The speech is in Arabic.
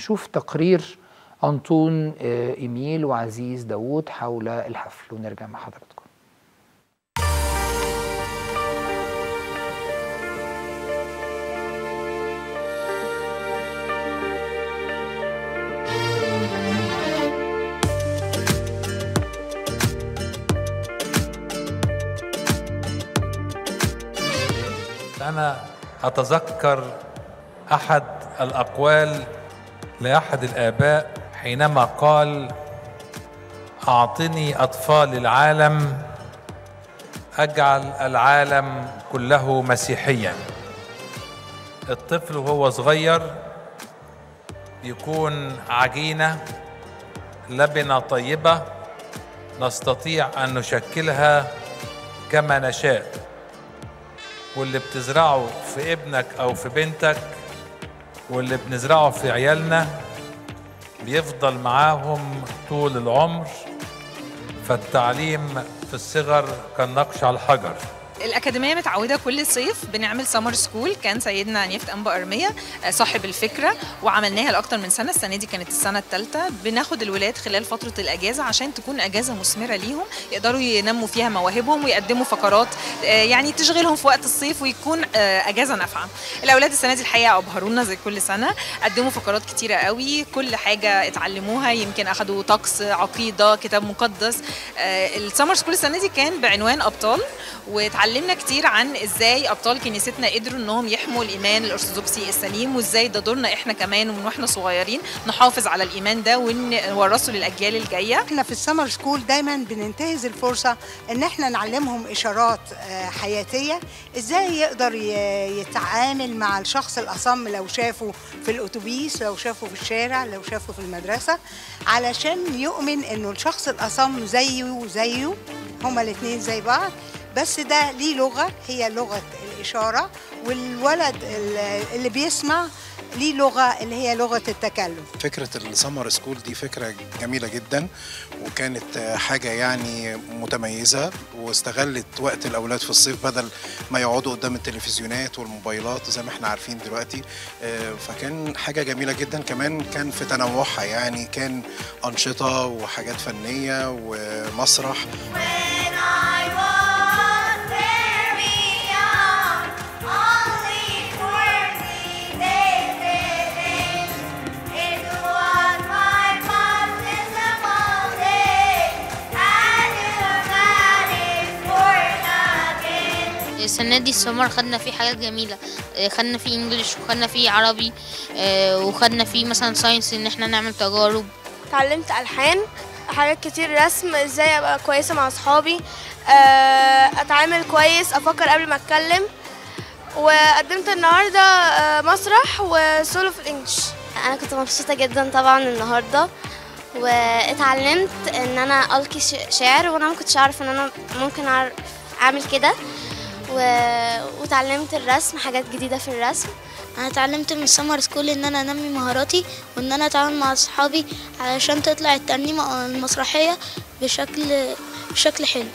نشوف تقرير أنطون آه، إيميل وعزيز داوود حول الحفل. ونرجع مع حضراتكم. أنا أتذكر أحد الأقوال لأحد الآباء حينما قال أعطني أطفال العالم أجعل العالم كله مسيحيا. الطفل وهو صغير يكون عجينة لبنة طيبة نستطيع أن نشكلها كما نشاء. واللي بتزرعه في ابنك أو في بنتك واللي بنزرعه في عيالنا بيفضل معاهم طول العمر. فالتعليم في الصغر كالنقش على الحجر. الأكاديمية متعودة كل صيف بنعمل summer school كان سيدنا نيافة أنبا أرميا آه، صاحب الفكرة وعملناها لأكتر من سنة. السنة دي كانت السنة الثالثة بناخد الولاد خلال فترة الأجازة عشان تكون أجازة مثمرة ليهم يقدروا ينموا فيها مواهبهم ويقدموا فقرات آه، يعني تشغلهم في وقت الصيف ويكون آه، أجازة نافعة. الأولاد السنة دي الحقيقة أبهرونا زي كل سنة. قدموا فقرات كتيرة قوي. كل حاجة اتعلموها. يمكن أخدوا طقس عقيدة كتاب مقدس ال summer school السنة دي كان بعنوان أبطال واتعلمنا كتير عن إزاي ابطال كنيستنا قدروا انهم يحموا الايمان الارثوذكسي السليم وازاي ده دورنا إحنا كمان من وإحنا صغيرين نحافظ على الايمان ده ونورثه للاجيال الجاية. إحنا في ال summer school دايما بننتهز الفرصة إن إحنا نعلمهم إشارات آه، حياتية إزاي يقدر يتعامل مع الشخص الأصم لو شافه في الأتوبيس لو شافه في الشارع لو شافه في المدرسة علشان يؤمن إنه الشخص الأصم زيه وزيه هما الاثنين زي بعض. بس ده ليه لغة هي لغة الإشارة والولد ال- اللي بيسمع ليه لغة اللي هي لغة التكلم. فكرة السمر سكول دي فكرة جميلة جدا وكانت حاجة يعني متميزة واستغلت وقت الأولاد في الصيف بدل ما يقعدوا قدام التلفزيونات والموبايلات زي ما إحنا عارفين دلوقتي. آه، فكان حاجة جميلة جدا. كمان كان في تنوعها يعني كان أنشطة وحاجات فنية ومسرح. السنة دي السمر خدنا فيه حاجات جميلة. آه، خدنا فيه English وخدنا فيه عربي آه، وخدنا فيه مثلا science إن إحنا نعمل تجارب. اتعلمت ألحان حاجات كتير رسم إزاي أبقى كويسة مع أصحابي آه، أتعامل كويس أفكر قبل ما أتكلم وقدمت النهارده مسرح وسولو في ال English أنا كنت مبسوطة جدا طبعا النهارده واتعلمت إن أنا ألقي شعر وأنا ما كنتش أعرف إن أنا ممكن أعمل كده. و... وتعلمت الرسم حاجات جديدة في الرسم. أنا اتعلمت من السمر سكول إن أنا أنمي مهاراتي وإن أنا أتعامل مع أصحابي علشان تطلع الترنيمه المسرحية بشكل بشكل حلو.